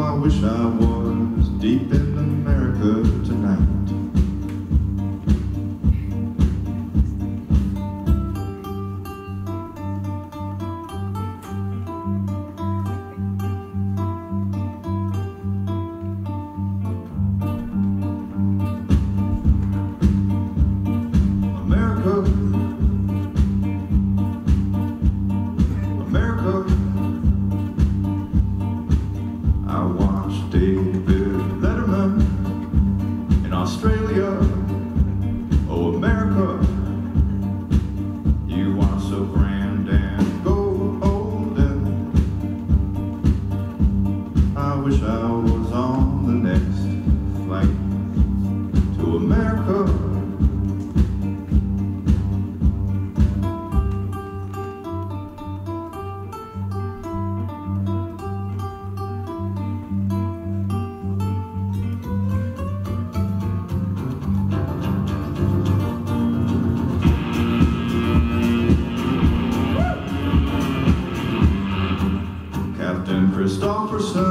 I wish I was deep in wish I was on the next flight to America. Christopherson.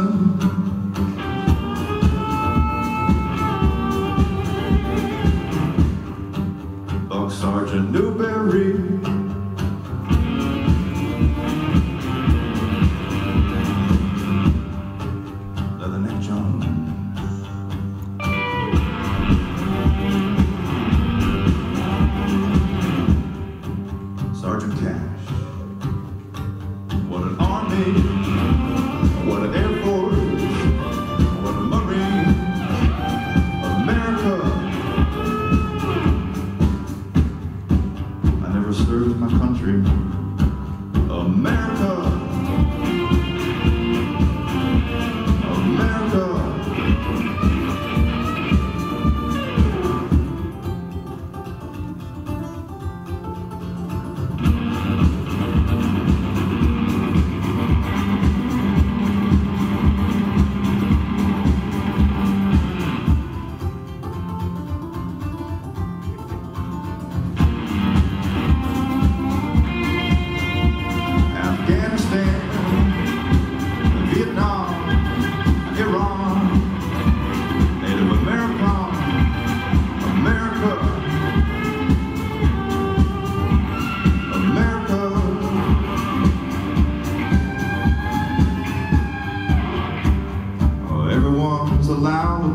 allow